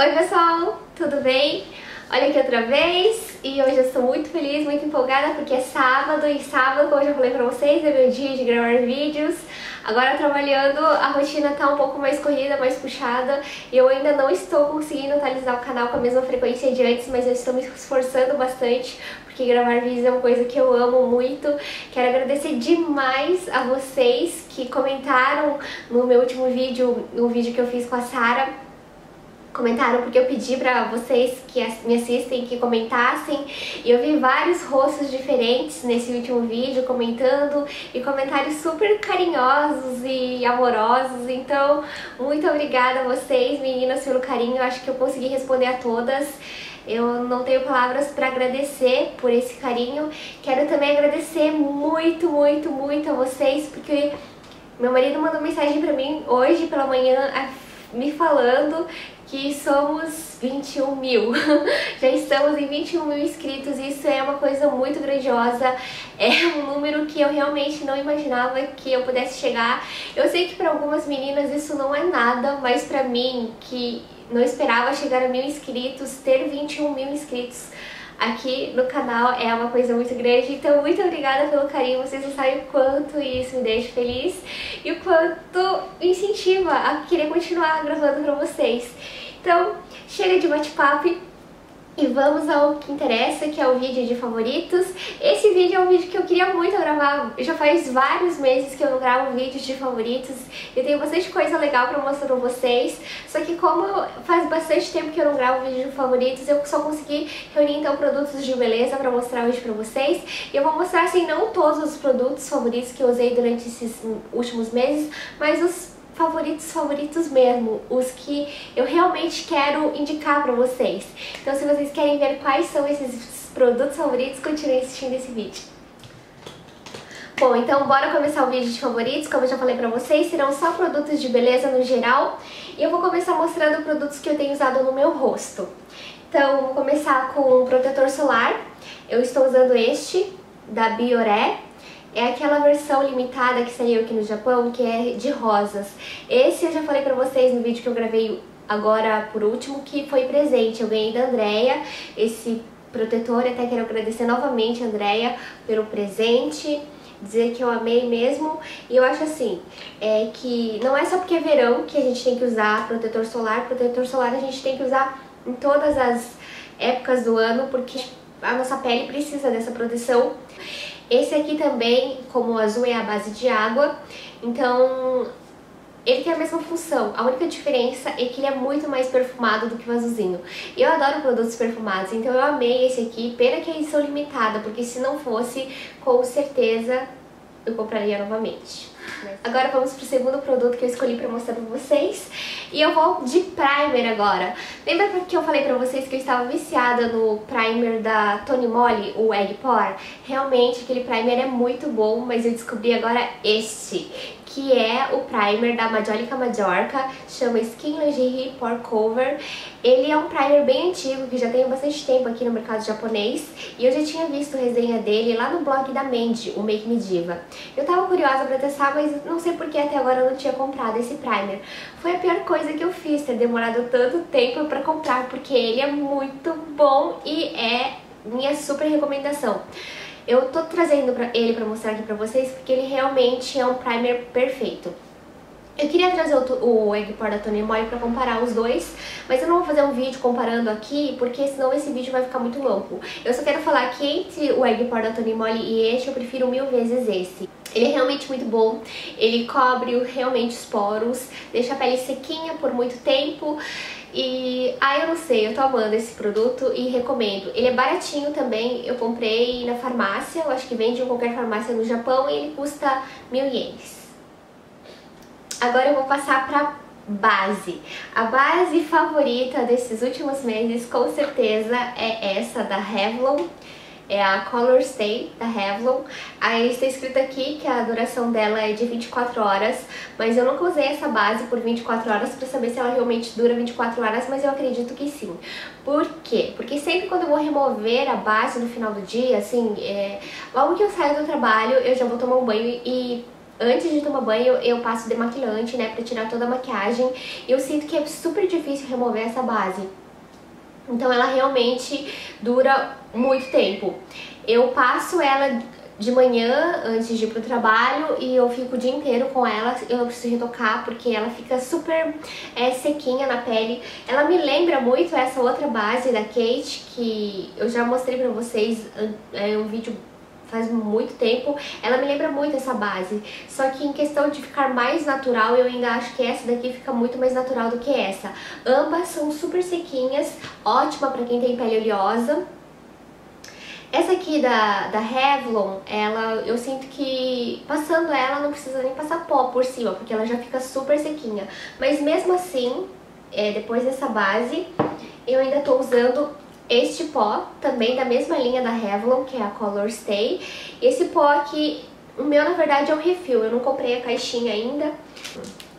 Oi pessoal, tudo bem? Olha aqui outra vez e hoje eu estou muito feliz, muito empolgada porque é sábado e sábado, como eu já falei pra vocês, é meu dia de gravar vídeos. Agora trabalhando, a rotina tá um pouco mais corrida, mais puxada e eu ainda não estou conseguindo atualizar o canal com a mesma frequência de antes, mas eu estou me esforçando bastante porque gravar vídeos é uma coisa que eu amo muito. Quero agradecer demais a vocês que comentaram no meu último vídeo, no vídeo que eu fiz com a Sara, comentaram porque eu pedi pra vocês que me assistem que comentassem e eu vi vários rostos diferentes nesse último vídeo comentando e comentários super carinhosos e amorosos, então muito obrigada a vocês meninas pelo carinho, eu acho que eu consegui responder a todas. Eu não tenho palavras para agradecer por esse carinho. Quero também agradecer muito, muito, muito a vocês, porque meu marido mandou mensagem para mim hoje pela manhã me falando que somos 21 mil. Já estamos em 21 mil inscritos isso é uma coisa muito grandiosa. É um número que eu realmente não imaginava que eu pudesse chegar. Eu sei que para algumas meninas isso não é nada, mas para mim, que não esperava chegar a mil inscritos, ter 21 mil inscritos aqui no canal é uma coisa muito grande, então muito obrigada pelo carinho, vocês não sabem o quanto isso me deixa feliz e o quanto me incentiva a querer continuar gravando pra vocês. Então, chega de bate-papo e vamos ao que interessa, que é o vídeo de favoritos. Esse vídeo é um vídeo que eu queria muito gravar, já faz vários meses que eu não gravo vídeos de favoritos. Eu tenho bastante coisa legal pra mostrar pra vocês, só que como faz bastante tempo que eu não gravo vídeo de favoritos, eu só consegui reunir então produtos de beleza pra mostrar hoje pra vocês. E eu vou mostrar assim, não todos os produtos favoritos que eu usei durante esses últimos meses, mas os favoritos, favoritos mesmo, os que eu realmente quero indicar pra vocês. Então se vocês querem ver quais são esses produtos favoritos, continue assistindo esse vídeo. Bom, então bora começar o vídeo de favoritos, como eu já falei pra vocês, serão só produtos de beleza no geral, e eu vou começar mostrando produtos que eu tenho usado no meu rosto. Então, vou começar com o protetor solar, eu estou usando este, da Bioré, é aquela versão limitada que saiu aqui no Japão, que é de rosas. Esse eu já falei pra vocês no vídeo que eu gravei agora por último, que foi presente. Eu ganhei da Andrea esse protetor, até quero agradecer novamente a Andrea pelo presente dizer que eu amei mesmo. E eu acho assim, é que não é só porque é verão que a gente tem que usar protetor solar. Protetor solar a gente tem que usar em todas as épocas do ano, porque a nossa pele precisa dessa proteção. Esse aqui também, como o azul é a base de água, então ele tem a mesma função, a única diferença é que ele é muito mais perfumado do que o azulzinho. Eu adoro produtos perfumados, então eu amei esse aqui, pena que é edição limitada, porque se não fosse, com certeza eu compraria novamente. Agora vamos pro segundo produto que eu escolhi pra mostrar pra vocês. E eu vou de primer agora. Lembra que eu falei pra vocês que eu estava viciada no primer da Tony Moly, o Egg Pore? Realmente aquele primer é muito bom, mas eu descobri agora este, que é o primer da Majolica Majorca, chama Skin Lingerie Pore Cover. Ele é um primer bem antigo, que já tem bastante tempo aqui no mercado japonês, e eu já tinha visto resenha dele lá no blog da Mandy, o Make Me Diva. Eu tava curiosa pra testar, mas não sei porque até agora eu não tinha comprado esse primer. Foi a pior coisa que eu fiz, ter demorado tanto tempo pra comprar, porque ele é muito bom e é minha super recomendação. Eu tô trazendo ele pra mostrar aqui pra vocês porque ele realmente é um primer perfeito. Eu queria trazer o, o Pour da Tony Moly pra comparar os dois, mas eu não vou fazer um vídeo comparando aqui, porque senão esse vídeo vai ficar muito longo. Eu só quero falar que entre o Egg Pour da Tony Moly e este, eu prefiro mil vezes esse. Ele é realmente muito bom, ele cobre realmente os poros, deixa a pele sequinha por muito tempo e, ah, eu não sei, eu tô amando esse produto e recomendo. Ele é baratinho também, eu comprei na farmácia, eu acho que vende em qualquer farmácia no Japão e ele custa mil ienes. Agora eu vou passar pra base. A base favorita desses últimos meses, com certeza, é essa da Revlon é a Color Stay da Revlon. Aí está escrito aqui que a duração dela é de 24 horas, mas eu nunca usei essa base por 24 horas para saber se ela realmente dura 24 horas, mas eu acredito que sim. Por quê? Porque sempre quando eu vou remover a base no final do dia, assim, é... logo que eu saio do trabalho, eu já vou tomar um banho e Antes de tomar banho, eu passo demaquilante, né, pra tirar toda a maquiagem. E eu sinto que é super difícil remover essa base. Então ela realmente dura muito tempo. Eu passo ela de manhã antes de ir pro trabalho e eu fico o dia inteiro com ela, eu preciso retocar porque ela fica super é, sequinha na pele. Ela me lembra muito essa outra base da Kate que eu já mostrei pra vocês é, um vídeo faz muito tempo, ela me lembra muito essa base. Só que em questão de ficar mais natural, eu ainda acho que essa daqui fica muito mais natural do que essa. Ambas são super sequinhas, ótima pra quem tem pele oleosa. Essa aqui da, da Revlon, ela, eu sinto que passando ela não precisa nem passar pó por cima, porque ela já fica super sequinha. Mas mesmo assim, é, depois dessa base, eu ainda tô usando este pó, também da mesma linha da Revlon, que é a Color Stay. Esse pó aqui, o meu na verdade é um refil, eu não comprei a caixinha ainda.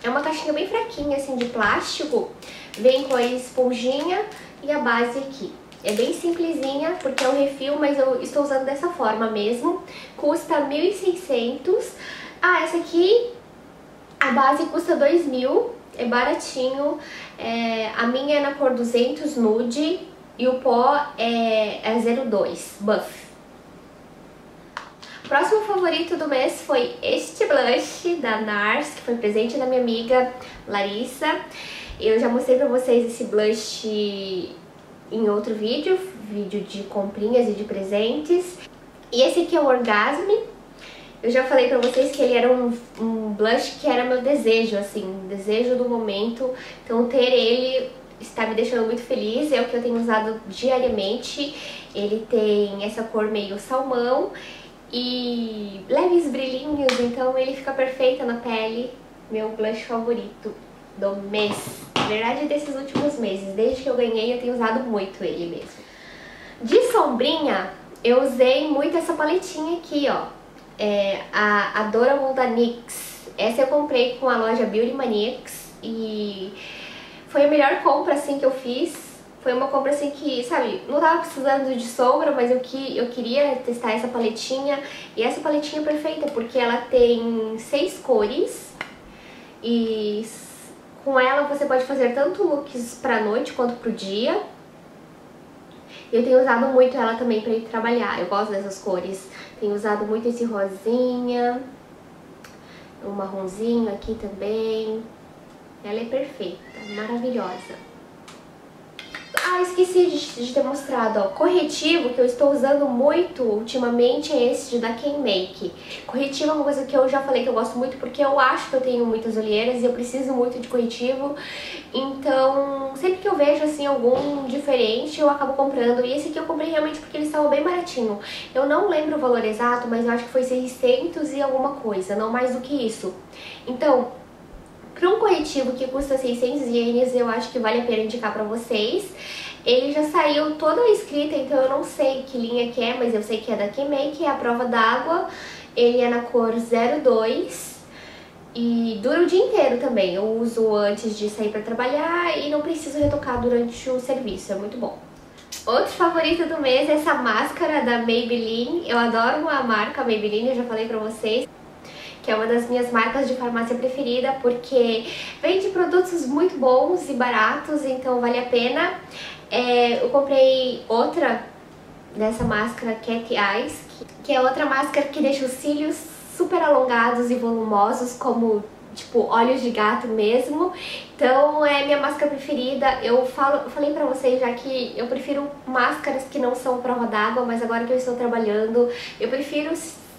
É uma caixinha bem fraquinha, assim, de plástico. Vem com a esponjinha e a base aqui. É bem simplesinha, porque é um refil, mas eu estou usando dessa forma mesmo. Custa 1.600. Ah, essa aqui, a base custa 2.000, é baratinho. É, a minha é na cor 200 nude e o pó é, é 02, Buff. Próximo favorito do mês foi este blush da NARS, que foi presente da minha amiga Larissa. Eu já mostrei pra vocês esse blush em outro vídeo, vídeo de comprinhas e de presentes. E esse aqui é o Orgasme. Eu já falei pra vocês que ele era um, um blush que era meu desejo, assim, desejo do momento. Então ter ele está me deixando muito feliz, é o que eu tenho usado diariamente. Ele tem essa cor meio salmão e leves brilhinhos, então ele fica perfeito na pele. Meu blush favorito do mês. Na verdade, desses últimos meses. Desde que eu ganhei, eu tenho usado muito ele mesmo. De sombrinha, eu usei muito essa paletinha aqui, ó. É a Adorable da NYX. Essa eu comprei com a loja Beauty Maniacs e foi a melhor compra, assim, que eu fiz. Foi uma compra, assim, que, sabe, não tava precisando de sombra, mas eu, que, eu queria testar essa paletinha. E essa paletinha é perfeita, porque ela tem seis cores. E com ela você pode fazer tanto looks pra noite quanto pro dia. Eu tenho usado muito ela também pra ir trabalhar. Eu gosto dessas cores. Tenho usado muito esse rosinha. O marronzinho aqui também. Ela é perfeita, maravilhosa. Ah, esqueci de, de ter mostrado, ó, corretivo que eu estou usando muito ultimamente é esse de da Ken Make. Corretivo é uma coisa que eu já falei que eu gosto muito porque eu acho que eu tenho muitas olheiras e eu preciso muito de corretivo. Então, sempre que eu vejo assim algum diferente, eu acabo comprando. E esse aqui eu comprei realmente porque ele estava bem baratinho. Eu não lembro o valor exato, mas eu acho que foi 600 e alguma coisa, não mais do que isso. Então, para um corretivo que custa 600 ienes, eu acho que vale a pena indicar para vocês. Ele já saiu toda a escrita, então eu não sei que linha que é, mas eu sei que é da Kimei, que é a prova d'água. Ele é na cor 02 e dura o dia inteiro também. Eu uso antes de sair para trabalhar e não preciso retocar durante o serviço, é muito bom. Outro favorito do mês é essa máscara da Maybelline. Eu adoro a marca Maybelline, eu já falei pra vocês que é uma das minhas marcas de farmácia preferida, porque vende produtos muito bons e baratos, então vale a pena. É, eu comprei outra dessa máscara Cat Eyes, que é outra máscara que deixa os cílios super alongados e volumosos, como tipo olhos de gato mesmo. Então é minha máscara preferida. Eu falo, falei pra vocês já que eu prefiro máscaras que não são prova d'água, mas agora que eu estou trabalhando, eu prefiro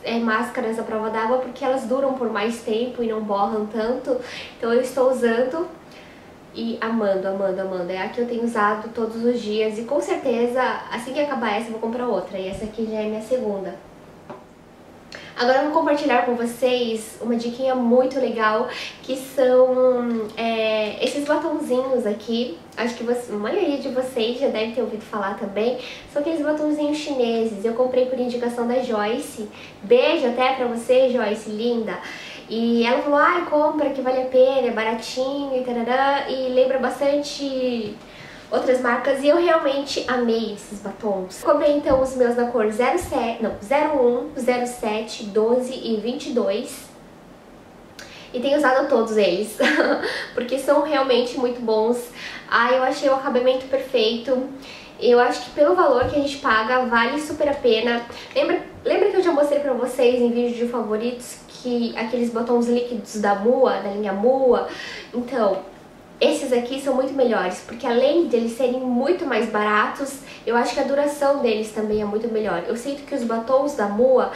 é, máscaras à prova d'água porque elas duram por mais tempo e não borram tanto. Então eu estou usando e amando, amando, amando. É a que eu tenho usado todos os dias e com certeza assim que acabar essa eu vou comprar outra. E essa aqui já é minha segunda. Agora eu vou compartilhar com vocês uma diquinha muito legal, que são é, esses batonzinhos aqui. Acho que você, a maioria de vocês já deve ter ouvido falar também. São aqueles batonzinhos chineses. Eu comprei por indicação da Joyce. Beijo até pra você, Joyce, linda. E ela falou, ai, compra que vale a pena, é baratinho e tarará. E lembra bastante outras marcas e eu realmente amei esses batons. Comprei então os meus na cor 07, não, 01, 07, 12 e 22. e tenho usado todos eles, porque são realmente muito bons. Ah, eu achei o acabamento perfeito. Eu acho que pelo valor que a gente paga, vale super a pena. Lembra, lembra que eu já mostrei pra vocês em vídeo de favoritos que aqueles botões líquidos da Mua, da linha Mua? Então, esses aqui são muito melhores, porque além de eles serem muito mais baratos, eu acho que a duração deles também é muito melhor. Eu sinto que os batons da Mua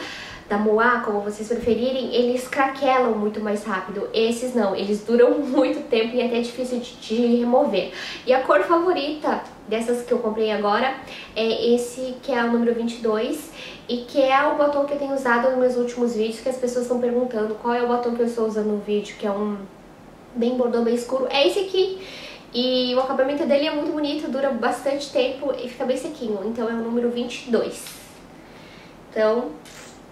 da Moá, como vocês preferirem, eles craquelam muito mais rápido. Esses não, eles duram muito tempo e é até difícil de, de, remover. E a cor favorita dessas que eu comprei agora é esse que é o número 22 e que é o batom que eu tenho usado nos meus últimos vídeos, que as pessoas estão perguntando qual é o batom que eu estou usando no vídeo, que é um bem bordô, bem escuro. É esse aqui. E o acabamento dele é muito bonito, dura bastante tempo e fica bem sequinho. Então é o número 22. Então,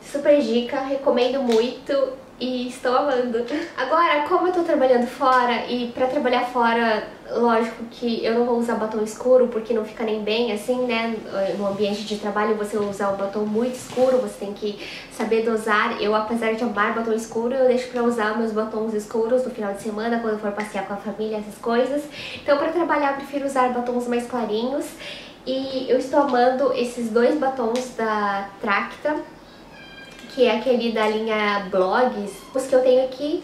Super dica, recomendo muito e estou amando. Agora, como eu tô trabalhando fora e pra trabalhar fora, lógico que eu não vou usar batom escuro porque não fica nem bem assim, né? No ambiente de trabalho você usar um batom muito escuro, você tem que saber dosar. Eu, apesar de amar batom escuro, eu deixo pra usar meus batons escuros no final de semana, quando eu for passear com a família, essas coisas. Então pra trabalhar eu prefiro usar batons mais clarinhos. E eu estou amando esses dois batons da Tracta que é aquele da linha Blogs. Os que eu tenho aqui,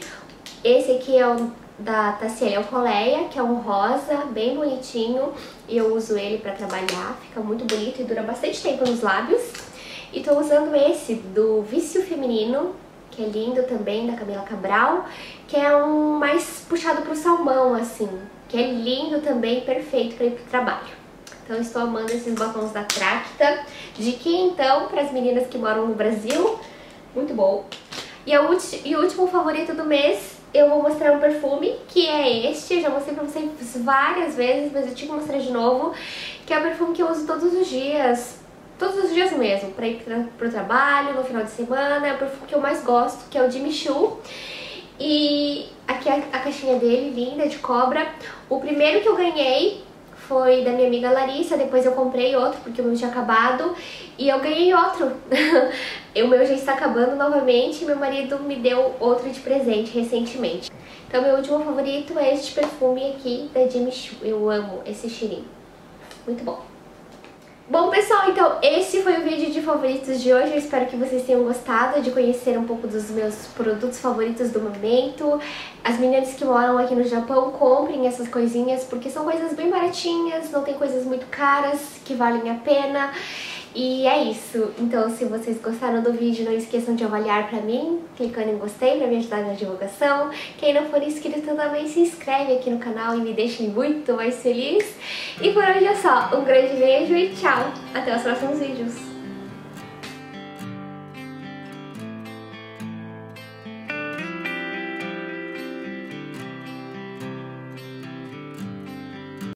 esse aqui é o da Tassiele Alcoleia, que é um rosa, bem bonitinho, e eu uso ele pra trabalhar, fica muito bonito e dura bastante tempo nos lábios. E tô usando esse do Vício Feminino, que é lindo também, da Camila Cabral, que é um mais puxado pro salmão, assim, que é lindo também, perfeito pra ir pro trabalho. Então estou amando esses batons da Tracta. Dica então para as meninas que moram no Brasil, muito bom. E, a e o último favorito do mês, eu vou mostrar um perfume, que é este. Eu já mostrei pra vocês várias vezes, mas eu tinha que mostrar de novo. Que é o perfume que eu uso todos os dias. Todos os dias mesmo, pra ir pra, pro trabalho, no final de semana. É o perfume que eu mais gosto, que é o Jimmy Choo. E aqui é a caixinha dele, linda, de cobra. O primeiro que eu ganhei foi da minha amiga Larissa, depois eu comprei outro porque o meu tinha acabado e eu ganhei outro. o meu já está acabando novamente e meu marido me deu outro de presente recentemente. Então meu último favorito é este perfume aqui da Jimmy Choo. Eu amo esse cheirinho. Muito bom. Bom, pessoal, então esse foi o vídeo de favoritos de hoje. Eu espero que vocês tenham gostado de conhecer um pouco dos meus produtos favoritos do momento. As meninas que moram aqui no Japão, comprem essas coisinhas, porque são coisas bem baratinhas, não tem coisas muito caras, que valem a pena. E é isso. Então, se vocês gostaram do vídeo, não esqueçam de avaliar pra mim, clicando em gostei pra me ajudar na divulgação. Quem não for inscrito também se inscreve aqui no canal e me deixe muito mais feliz. E por hoje é só. Um grande beijo e tchau! Até os próximos vídeos!